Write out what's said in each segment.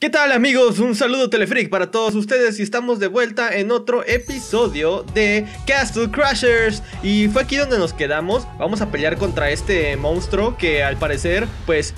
¿Qué tal amigos? Un saludo Telefreak para todos ustedes y estamos de vuelta en otro episodio de Castle Crashers. Y fue aquí donde nos quedamos, vamos a pelear contra este monstruo que al parecer pues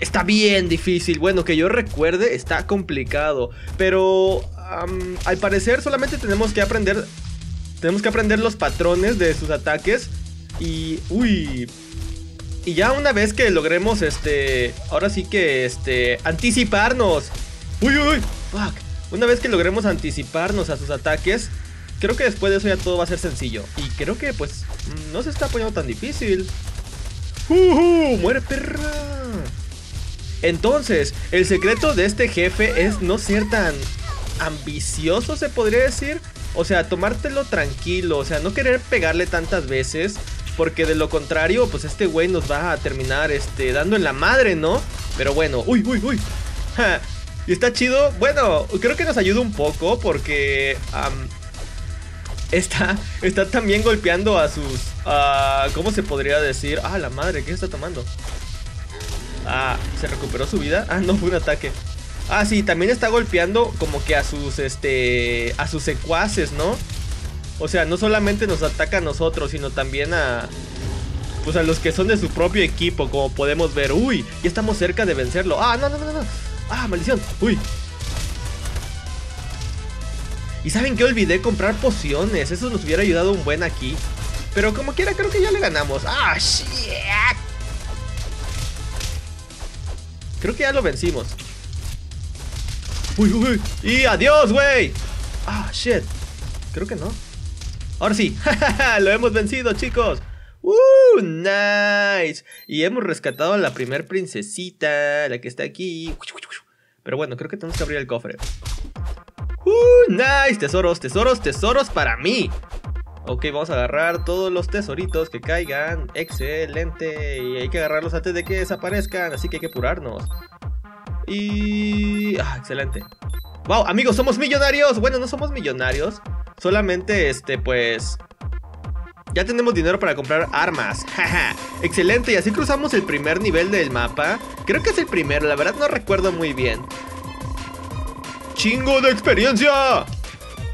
está bien difícil. Bueno, que yo recuerde está complicado, pero al parecer solamente tenemos que aprender, tenemos que aprender los patrones de sus ataques. Y uy, y ya una vez que logremos, este, ahora sí que, este, anticiparnos. Uy, uy, fuck. Una vez que logremos anticiparnos a sus ataques, creo que después de eso ya todo va a ser sencillo. Y creo que, pues, no se está poniendo tan difícil. ¡Uh, uh muere perra! Entonces, el secreto de este jefe es no ser tan ambicioso, se podría decir. O sea, tomártelo tranquilo, o sea, no querer pegarle tantas veces. Porque de lo contrario, pues este güey nos va a terminar este, dando en la madre, ¿no? Pero bueno, uy, uy, uy. y está chido. Bueno, creo que nos ayuda un poco porque... está, está también golpeando a sus... ¿Cómo se podría decir? Ah, la madre, ¿qué está tomando? Ah, ¿se recuperó su vida? Ah, no, fue un ataque. Ah, sí, también está golpeando como que a sus, este, a sus secuaces, ¿no? O sea, no solamente nos ataca a nosotros, sino también a... Pues a los que son de su propio equipo, como podemos ver. Uy, ya estamos cerca de vencerlo. Ah, no, no, no, no. Ah, maldición. Uy. Y saben que olvidé comprar pociones. Eso nos hubiera ayudado un buen aquí. Pero como quiera, creo que ya le ganamos. Ah, shit. Creo que ya lo vencimos. Uy, uy, uy. Y adiós, güey. Ah, shit. Creo que no. Ahora sí, lo hemos vencido, chicos. ¡Uh! Nice. Y hemos rescatado a la primer princesita, la que está aquí. Pero bueno, creo que tenemos que abrir el cofre. ¡Uh! Nice. Tesoros, tesoros, tesoros para mí. Ok, vamos a agarrar todos los tesoritos que caigan. Excelente. Y hay que agarrarlos antes de que desaparezcan. Así que hay que apurarnos. Y... Ah, excelente. Wow, amigos, somos millonarios. Bueno, no somos millonarios. Solamente, este, pues... Ya tenemos dinero para comprar armas. Excelente, y así cruzamos el primer nivel del mapa. Creo que es el primero, la verdad no recuerdo muy bien. ¡Chingo de experiencia!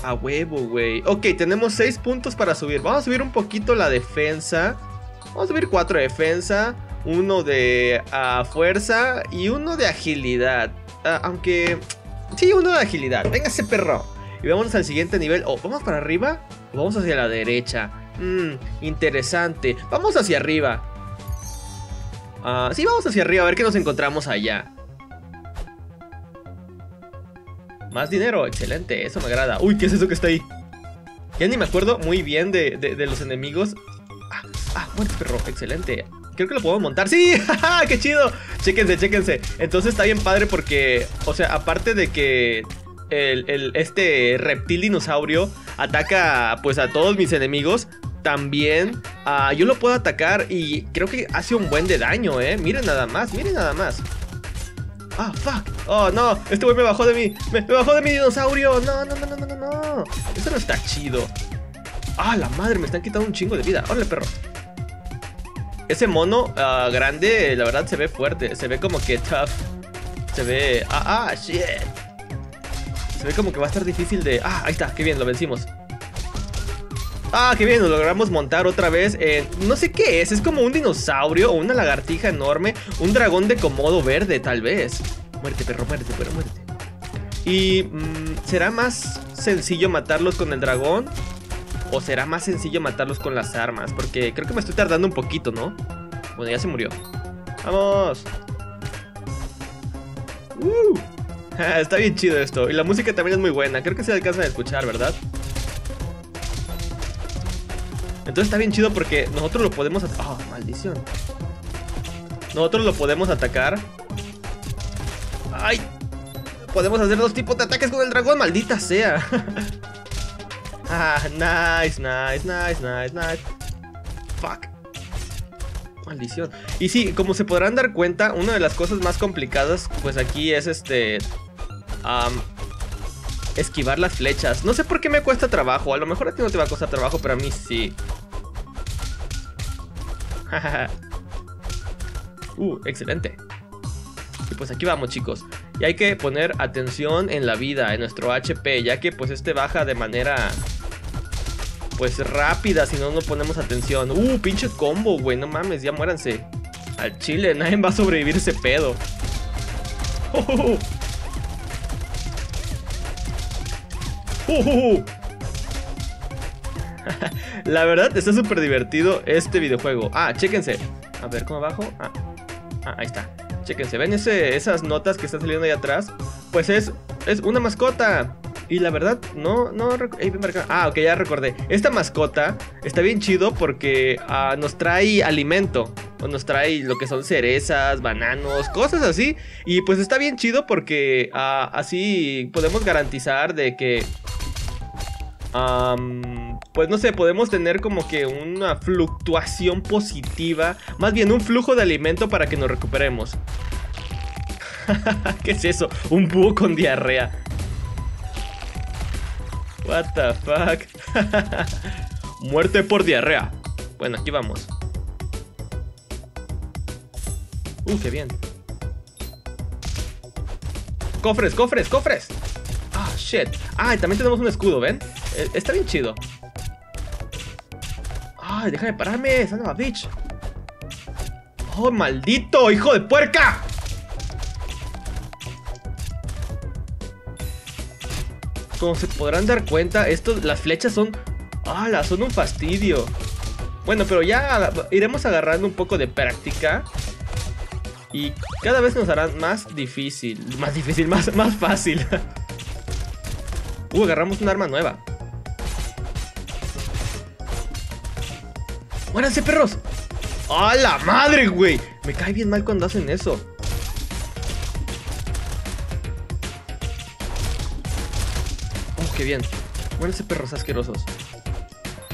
A huevo, güey. Ok, tenemos 6 puntos para subir. Vamos a subir un poquito la defensa. Vamos a subir 4 de defensa. Uno de uh, fuerza y uno de agilidad. Uh, aunque... Sí, uno de agilidad. ese perro. Y vamos al siguiente nivel. O vamos para arriba o vamos hacia la derecha. Mmm, interesante. Vamos hacia arriba. Ah, sí, vamos hacia arriba a ver qué nos encontramos allá. Más dinero, excelente, eso me agrada. Uy, ¿qué es eso que está ahí? Ya ni me acuerdo muy bien de, los enemigos. Ah, ah, perro, excelente. Creo que lo podemos montar. ¡Sí! ¡Qué chido! Chéquense, chéquense. Entonces está bien padre porque, o sea, aparte de que el, este reptil dinosaurio ataca pues a todos mis enemigos, también uh, yo lo puedo atacar y creo que hace un buen de daño, ¿eh? Miren nada más, miren nada más. Ah, fuck. Oh, no, este güey me bajó de mí. Me, bajó de mi dinosaurio. No, no, no, no, no, no. Esto no está chido. Ah, la madre, me están quitando un chingo de vida. Órale, perro. Ese mono uh, grande, la verdad, se ve fuerte. Se ve como que tough. Se ve... Ah, ah, shit. Se ve como que va a estar difícil de... Ah, ahí está, qué bien, lo vencimos. Ah, qué bien, lo logramos montar otra vez en... No sé qué es, es como un dinosaurio o una lagartija enorme. Un dragón de comodo verde, tal vez. Muerte, perro, muerte, perro, muerte. Y... Mm, ¿Será más sencillo matarlos con el dragón? ¿O será más sencillo matarlos con las armas? Porque creo que me estoy tardando un poquito, ¿no? Bueno, ya se murió. ¡Vamos! ¡Uh! Está bien chido esto. Y la música también es muy buena. Creo que se alcanza a escuchar, ¿verdad? Entonces está bien chido porque nosotros lo podemos... ¡Oh, maldición! Nosotros lo podemos atacar. ¡Ay! Podemos hacer dos tipos de ataques con el dragón, maldita sea. ah, nice, nice, nice, nice, nice. Fuck. Maldición. Y sí, como se podrán dar cuenta, una de las cosas más complicadas, pues aquí es este esquivar las flechas. No sé por qué me cuesta trabajo. A lo mejor a ti no te va a costar trabajo, pero a mí sí. uh, excelente. Y pues aquí vamos, chicos. Y hay que poner atención en la vida, en nuestro HP, ya que pues este baja de manera pues rápida si no no ponemos atención. Uh, pinche combo, güey, no mames, ya muéranse. Al chile, nadie va a sobrevivir ese pedo. La verdad está súper divertido este videojuego. Ah, chéquense. A ver, ¿cómo abajo? Ah, ah ahí está. Chéquense, ¿ven esas notas que están saliendo ahí atrás? Pues es, es una mascota. Y la verdad, no, no... Ah, ok, ya recordé. Esta mascota está bien chido porque ah, nos trae alimento. O nos trae lo que son cerezas, bananos, cosas así. Y pues está bien chido porque ah, así podemos garantizar de que... pues no sé, podemos tener como que una fluctuación positiva. Más bien un flujo de alimento para que nos recuperemos. ¿Qué es eso? Un búho con diarrea. What the fuck. Muerte por diarrea. Bueno, aquí vamos. Uh, qué bien. Cofres, cofres, cofres. Ah, shit. Ah, y también tenemos un escudo, ¿ven? Eh, está bien chido. Ay, déjame pararme, son bitch. Oh, maldito, hijo de puerca. Como se podrán dar cuenta, esto, las flechas son... ¡Hala! Son un fastidio. Bueno, pero ya iremos agarrando un poco de práctica. Y cada vez nos harán más difícil. Más difícil, más, más fácil. uh, agarramos un arma nueva. ¡Muéranse, perros! ¡A la madre, güey! Me cae bien mal cuando hacen eso. Qué bien. ese perros asquerosos.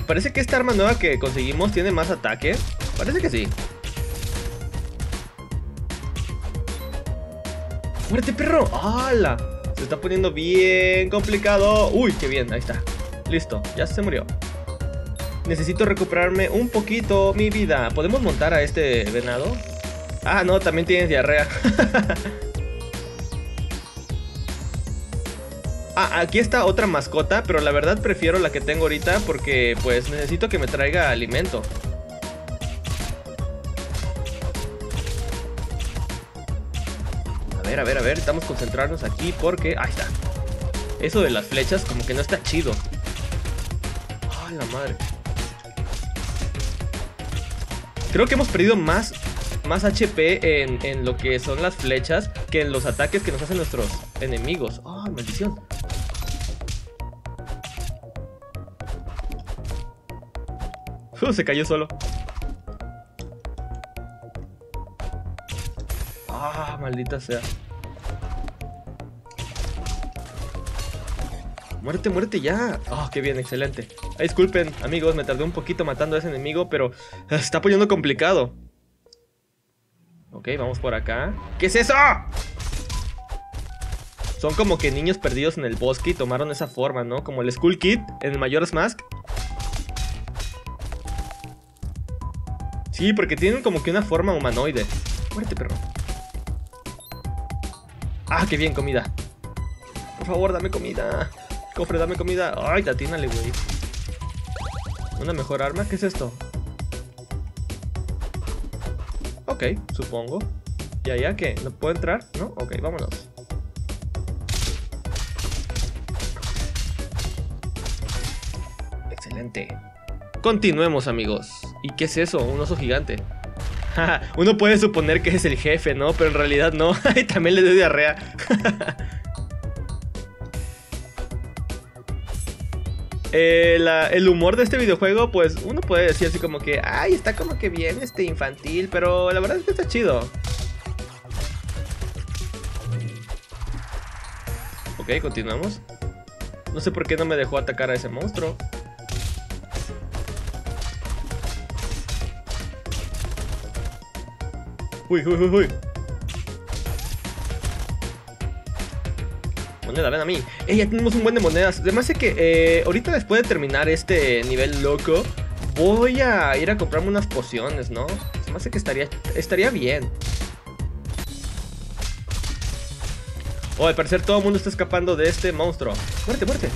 Parece que esta arma nueva que conseguimos tiene más ataque. Parece que sí. ¡Muérete, perro! ¡Hala! Se está poniendo bien complicado. ¡Uy, qué bien! Ahí está. Listo, ya se murió. Necesito recuperarme un poquito mi vida. ¿Podemos montar a este venado? Ah, no, también tiene diarrea. Ah, aquí está otra mascota, pero la verdad prefiero la que tengo ahorita porque pues necesito que me traiga alimento. A ver, a ver, a ver, estamos concentrarnos aquí porque... Ahí está. Eso de las flechas como que no está chido. Ay, la madre. Creo que hemos perdido más, más HP en, en, lo que son las flechas que en los ataques que nos hacen nuestros enemigos. ¡Ay, maldición! se cayó solo. Ah, maldita sea. Muerte, muerte ya. Oh, qué bien, excelente. disculpen, amigos, me tardé un poquito matando a ese enemigo, pero se está poniendo complicado. Ok, vamos por acá. ¿Qué es eso? Son como que niños perdidos en el bosque y tomaron esa forma, ¿no? Como el Skull Kid en el Majora's Mask. Sí, porque tienen como que una forma humanoide. Muérete, perro. Ah, qué bien, comida. Por favor, dame comida. Cofre, dame comida. Ay, tatínale, güey. ¿Una mejor arma? ¿Qué es esto? Ok, supongo. ¿Y allá qué? ¿No puedo entrar? ¿No? Ok, vámonos. Excelente. Continuemos, amigos. ¿Y qué es eso? Un oso gigante. Uno puede suponer que es el jefe, ¿no? Pero en realidad no. Y también le doy diarrea. Eh, el humor de este videojuego, pues uno puede decir así como que, ay, está como que bien este infantil, pero la verdad es que está chido. Ok, continuamos. No sé por qué no me dejó atacar a ese monstruo. Uy, uy, uy, uy. Moneda, ven a mí. Eh, ya tenemos un buen de monedas. Además de que eh, ahorita después de terminar este nivel loco, voy a ir a comprarme unas pociones, ¿no? Se me hace que estaría, estaría bien. Oh, al parecer todo el mundo está escapando de este monstruo. Muerte, muerte.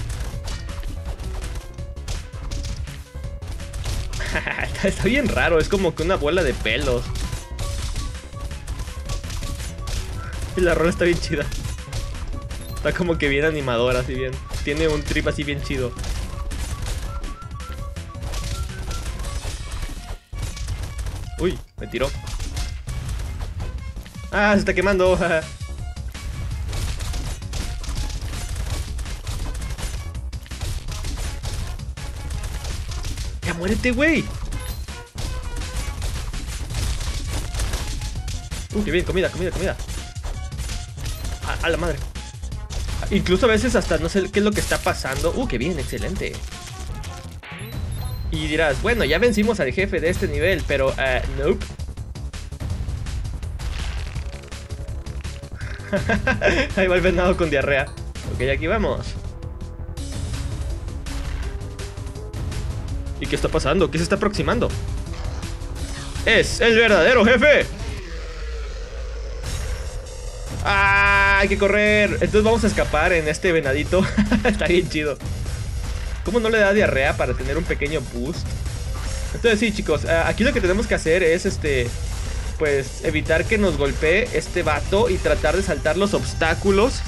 está bien raro, es como que una bola de pelos. La rola está bien chida. Está como que bien animadora, así bien. Tiene un trip así bien chido. Uy, me tiró. Ah, se está quemando. ya muérete, güey. Uh, qué bien, comida, comida, comida. A, la madre. Incluso a veces hasta no sé qué es lo que está pasando. Uh, qué bien, excelente. Y dirás, bueno, ya vencimos al jefe de este nivel, pero, uh, nope. Ahí va el venado con diarrea. Ok, aquí vamos. ¿Y qué está pasando? ¿Qué se está aproximando? ¡Es el verdadero jefe! ¡Ah! Hay que correr. Entonces vamos a escapar en este venadito. Está bien chido. ¿Cómo no le da diarrea para tener un pequeño boost? Entonces sí, chicos. Aquí lo que tenemos que hacer es este... Pues evitar que nos golpee este vato y tratar de saltar los obstáculos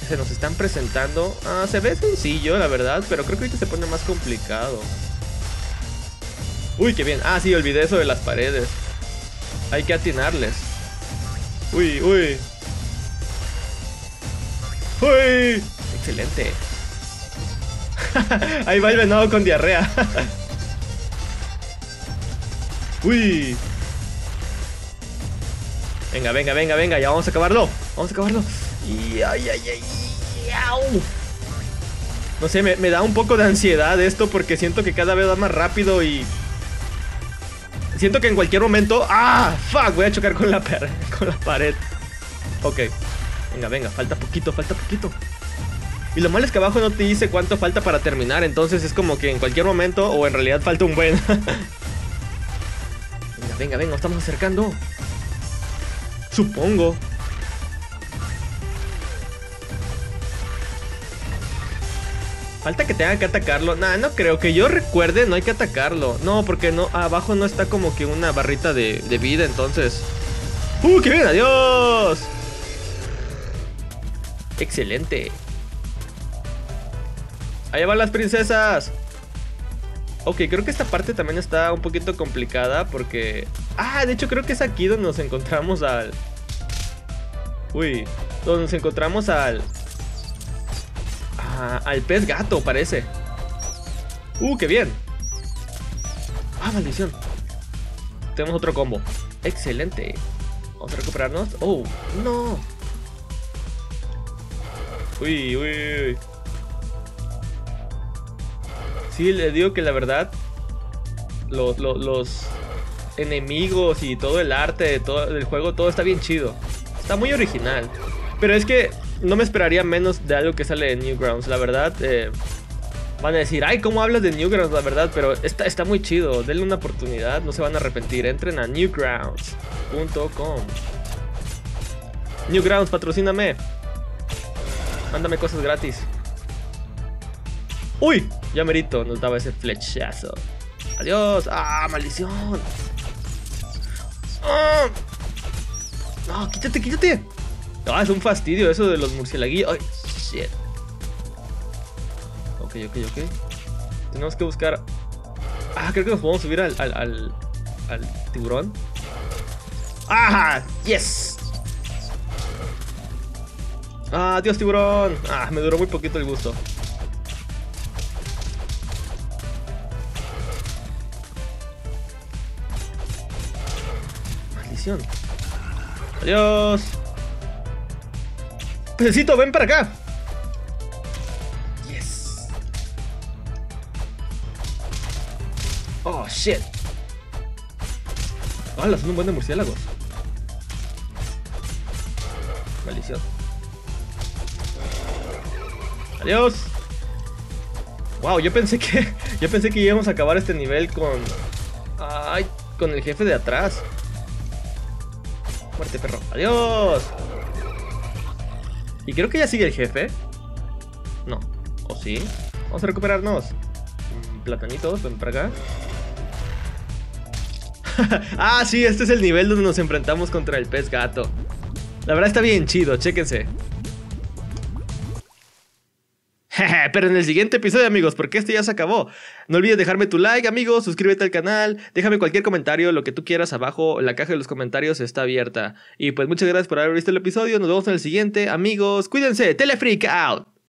que se nos están presentando. Ah, se ve sencillo, la verdad, pero creo que ahorita se pone más complicado. Uy, qué bien. Ah, sí, olvidé eso de las paredes. Hay que atinarles. Uy, uy. ¡Uy! Excelente. Ahí va el venado con diarrea. ¡Uy! Venga, venga, venga, venga, ya vamos a acabarlo. Vamos a acabarlo. Y ay, ay, ay. No sé, me, me, da un poco de ansiedad esto porque siento que cada vez va más rápido y... Siento que en cualquier momento... ¡Ah! ¡Fuck! Voy a chocar con la, con la pared. Ok. Venga, venga, falta poquito, falta poquito. Y lo malo es que abajo no te dice cuánto falta para terminar, entonces es como que en cualquier momento, o en realidad falta un buen. venga, venga, venga, estamos acercando. Supongo. Falta que tenga que atacarlo. Nah, no creo. Que yo recuerde, no hay que atacarlo. No, porque no abajo no está como que una barrita de, vida, entonces... ¡Uh, qué bien! ¡Adiós! Excelente. Allá van las princesas. Ok, creo que esta parte también está un poquito complicada porque... Ah, de hecho creo que es aquí donde nos encontramos al... Uy, donde nos encontramos al... al pez gato, parece. Uh, qué bien. Ah, maldición. Tenemos otro combo. Excelente. Vamos a recuperarnos. Oh, no. Uy, uy, uy. Sí, le digo que la verdad, los, los, enemigos y todo el arte todo, del juego, todo está bien chido. Está muy original. Pero es que no me esperaría menos de algo que sale de Newgrounds. La verdad, eh, van a decir, ay, ¿cómo hablas de Newgrounds? La verdad, pero está, está muy chido. Denle una oportunidad, no se van a arrepentir. Entren a newgrounds.com. Newgrounds, patrocíname. Mándame cosas gratis. ¡Uy! Ya merito, nos daba ese flechazo. ¡Adiós! ¡Ah, maldición! ¡Ah! ¡No, quítate, quítate! Ah, es un fastidio eso de los murciélaguillos. ¡Ay, shit! Ok, ok, ok. Tenemos que buscar... Ah, creo que nos podemos subir al, al, al tiburón. ¡Ah! ¡Yes! Ah, adiós tiburón. Ah, me duró muy poquito el gusto. Maldición. Adiós. Pececito, ven para acá. Yes. Oh, shit. Hola, son un buen de murciélagos. Maldición. Adiós. Wow, yo pensé que yo pensé que íbamos a acabar este nivel con ay, con el jefe de atrás. Muerte, perro. Adiós. Y creo que ya sigue el jefe. No. ¿O sí? Vamos a recuperarnos. Platanitos, ven para acá. ah, sí, este es el nivel donde nos enfrentamos contra el pez gato. La verdad está bien chido, chéquense. Pero en el siguiente episodio, amigos, porque este ya se acabó. No olvides dejarme tu like, amigos, suscríbete al canal, déjame cualquier comentario, lo que tú quieras abajo, la caja de los comentarios está abierta. Y pues muchas gracias por haber visto el episodio, nos vemos en el siguiente, amigos, cuídense, Telefreak out.